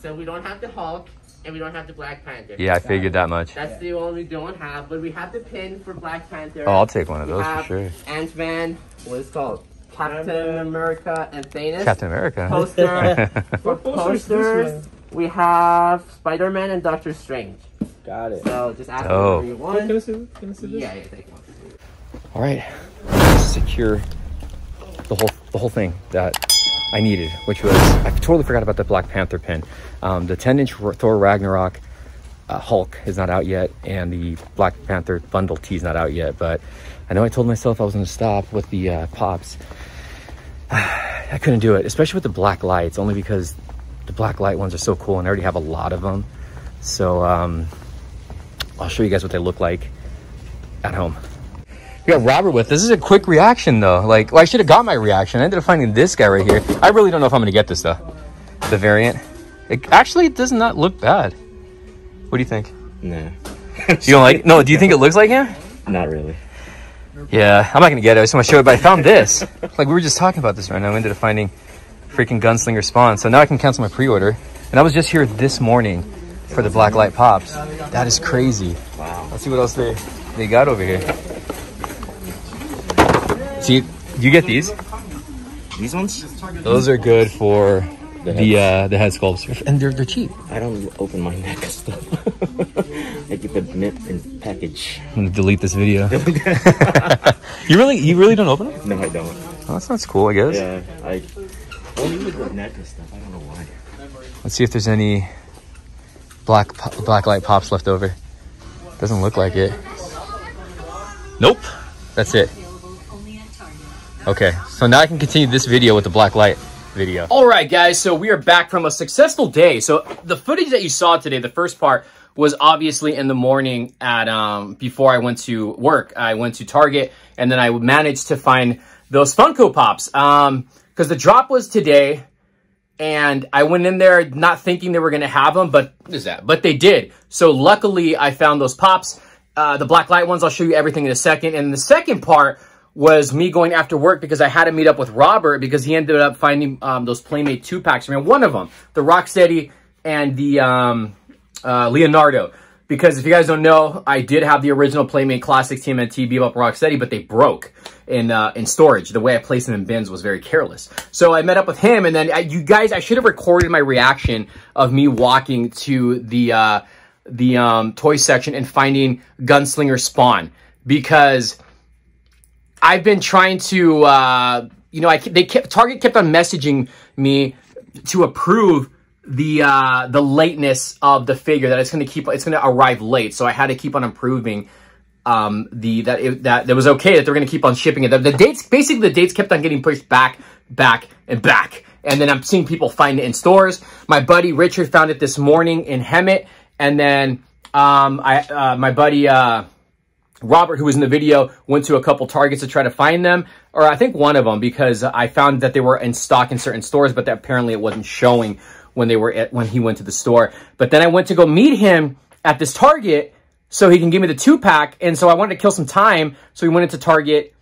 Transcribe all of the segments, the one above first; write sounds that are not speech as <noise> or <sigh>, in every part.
So we don't have the Hulk and we don't have the Black Panther. Yeah, I figured that much. That's the one we don't have, but we have the pin for Black Panther. Oh, I'll take one of We those for sure. Ant-Man, what is it called? Captain America and Thanos. Captain America. Poster. <laughs> for posters, we have Spider-Man and Doctor Strange. Got it. So just ask Oh. whatever you Can want. I see, can I see this? Yeah, yeah, take one. All right, secure the whole the whole thing that I needed, which was I totally forgot about the Black Panther pin. Um, the 10 inch Thor Ragnarok uh, Hulk is not out yet, and the Black Panther bundle tee is not out yet. But I know I told myself I was going to stop with the uh, pops. <sighs> I couldn't do it, especially with the black lights, only because the black light ones are so cool, and I already have a lot of them. So um, I'll show you guys what they look like at home. We got Robert with. This is a quick reaction though. Like, well, I should have got my reaction. I ended up finding this guy right here. I really don't know if I'm gonna get this though. The variant. It actually does not look bad. What do you think? Nah, <laughs> You don't like? No. Do you think it looks like him? not really. Yeah, I'm not gonna get it. I just want to show it, but I found this. Like we were just talking about this right now. I ended up finding freaking Gunslinger Spawn. So now I can cancel my pre-order. And I was just here this morning for the black light pops. That is crazy. Wow. Let's see what else they they got over here. See, you get these? These ones? Those are good for the uh, the head sculpts, and they're they're cheap. I don't open my NECA stuff. <laughs> I get the nip and package. I'm gonna delete this video. <laughs> you really you really don't open them? No, I don't. Oh, that sounds cool. I guess. Yeah, I only with the NECA and stuff. I don't know why. Let's see if there's any black po- black light pops left over. Doesn't look like it. Nope. That's it. Okay, so now I can continue this video with the black light video. All right, guys, so we are back from a successful day. So the footage that you saw today, the first part, was obviously in the morning at um before I went to work. I went to Target and then I managed to find those Funko Pops. Um, because the drop was today and I went in there not thinking they were going to have them, but what is that? But they did. So luckily, I found those pops. Uh, the black light ones, I'll show you everything in a second. And the second part was me going after work because I had to meet up with Robert because he ended up finding um, those Playmate 2 packs. I mean, one of them, the Rocksteady and the um, uh, Leonardo. Because if you guys don't know, I did have the original Playmate Classic TMNT Bebop Rocksteady, but they broke in uh, in storage. The way I placed them in bins was very careless. So I met up with him, and then I, you guys, I should have recorded my reaction of me walking to the uh, the um, toy section and finding Gunslinger Spawn because I've been trying to, uh, you know, I they kept Target kept on messaging me to approve the uh, the lateness of the figure that it's going to keep it's going to arrive late. So I had to keep on improving um, the that it, that it was okay that they're going to keep on shipping it. The, the dates basically the dates kept on getting pushed back, back, and back. And then I'm seeing people find it in stores. My buddy Richard found it this morning in Hemet, and then um, I uh, my buddy. Uh, Robert, who was in the video, went to a couple Targets to try to find them, or I think one of them, because I found that they were in stock in certain stores, but that apparently it wasn't showing when they were at, when he went to the store. But then I went to go meet him at this Target so he can give me the two pack, and so I wanted to kill some time, so we went into Target,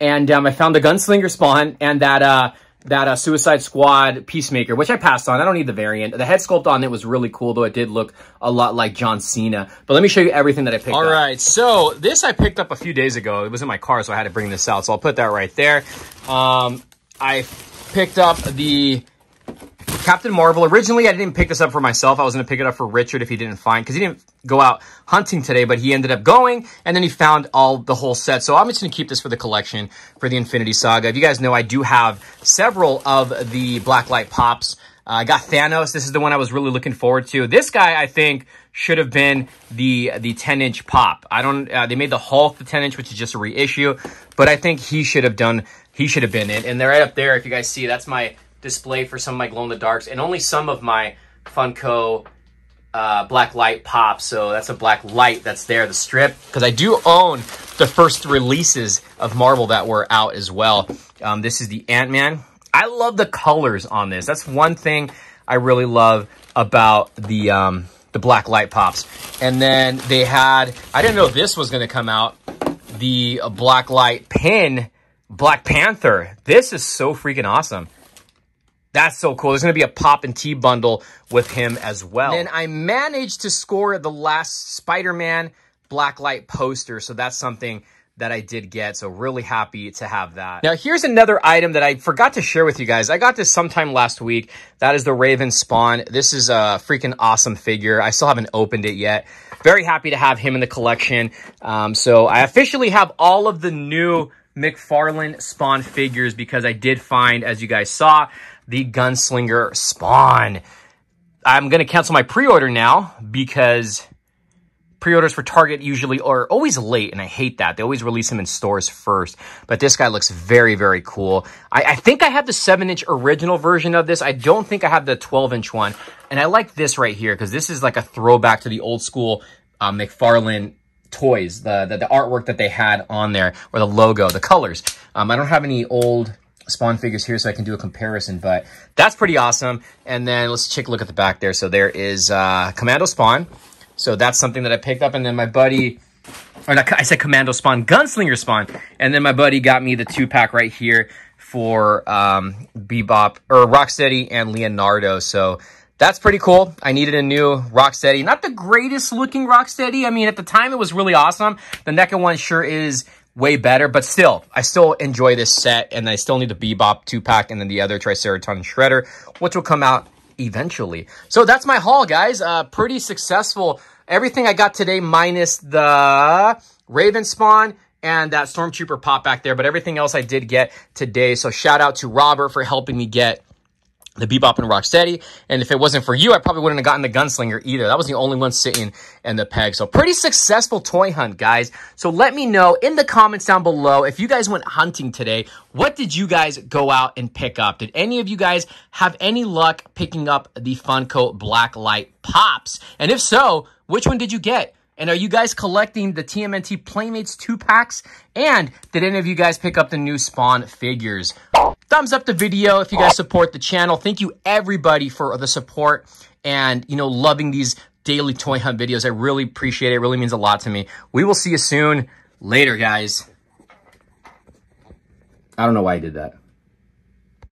and um, I found the Gunslinger spawn and that uh, that uh, Suicide Squad Peacemaker, which I passed on. I don't need the variant. The head sculpt on it was really cool, though it did look a lot like John Cena. But let me show you everything that I picked All up. All right, so this I picked up a few days ago. It was in my car, so I had to bring this out. So I'll put that right there. Um, I picked up the Captain Marvel. Originally, I didn't pick this up for myself. I was going to pick it up for Richard if he didn't find, because he didn't go out hunting today, but he ended up going, and then he found all the whole set. So I'm just going to keep this for the collection for the Infinity Saga. If you guys know, I do have several of the Blacklight Pops. Uh, I got Thanos. This is the one I was really looking forward to. This guy, I think, should have been the the 10 inch pop. I don't. Uh, they made the Hulk the 10 inch, which is just a reissue, but I think he should have done. He should have been it. And they're right up there. If you guys see, that's my display for some of my glow in the darks, and only some of my Funko uh, black light pops. So that's a black light that's there. The strip because I do own the first releases of Marvel that were out as well. Um, this is the Ant Man. I love the colors on this. That's one thing I really love about the um, the black light pops. And then they had, I didn't know this was going to come out, the uh, black light pin Black Panther. This is so freaking awesome. That's so cool. There's going to be a pop and tee bundle with him as well. And I managed to score the last Spider-Man blacklight poster. So that's something that I did get. So really happy to have that. Now here's another item that I forgot to share with you guys. I got this sometime last week. That is the Raven Spawn. This is a freaking awesome figure. I still haven't opened it yet. Very happy to have him in the collection. Um, so I officially have all of the new McFarlane Spawn figures because I did find, as you guys saw, the Gunslinger Spawn. I'm going to cancel my pre-order now because pre-orders for Target usually are always late, and I hate that. They always release them in stores first. But this guy looks very, very cool. I, I think I have the 7-inch original version of this. I don't think I have the 12-inch one. And I like this right here because this is like a throwback to the old school uh, McFarlane toys, the, the, the artwork that they had on there, or the logo, the colors. Um, I don't have any old Spawn figures here so I can do a comparison, but that's pretty awesome. And then let's take a look at the back there. So there is uh, Commando Spawn. So that's something that I picked up. And then my buddy, or not, I said Commando Spawn, Gunslinger Spawn. And then my buddy got me the two-pack right here for um, Bebop, or Rocksteady and Leonardo. So that's pretty cool. I needed a new Rocksteady. Not the greatest looking Rocksteady. I mean, at the time, it was really awesome. The NECA one sure is way better, but still, I still enjoy this set, and I still need the Bebop 2-pack and then the other Triceraton Shredder, which will come out eventually. So that's my haul, guys. Uh, pretty successful. Everything I got today minus the Raven Spawn and that Stormtrooper pop back there, but everything else I did get today. So shout out to Robert for helping me get the Bebop and Rocksteady. And if it wasn't for you, I probably wouldn't have gotten the Gunslinger either. That was the only one sitting in the peg. So pretty successful toy hunt, guys. So let me know in the comments down below if you guys went hunting today. What did you guys go out and pick up? Did any of you guys have any luck picking up the Funko Blacklight Pops? And if so, which one did you get? And are you guys collecting the TMNT Playmates 2-packs? And did any of you guys pick up the new Spawn figures? Thumbs up the video if you guys support the channel. Thank you everybody for the support and, you know, loving these daily toy hunt videos. I really appreciate it. It really means a lot to me. We will see you soon. Later, guys. I don't know why I did that.